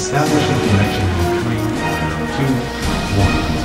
establishing connection in 2, 1.